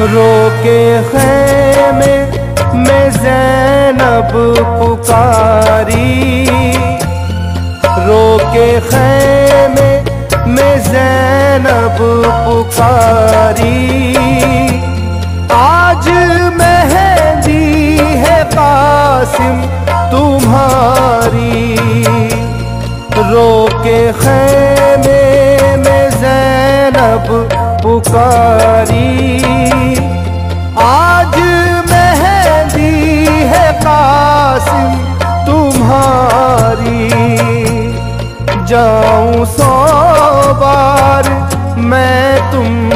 रोके खैमे में जैनब पुकारी। रोके खैमे में जैनब पुकारी। आज मेहंदी है कासिम तुम्हारी। रोके खैमे में जैनब पुकारी। जाऊँ सौ बार मैं तुम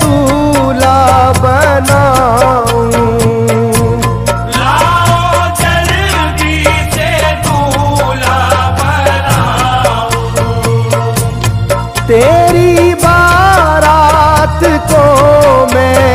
दूल्हा बनाऊँ। तेरी बारात को मैं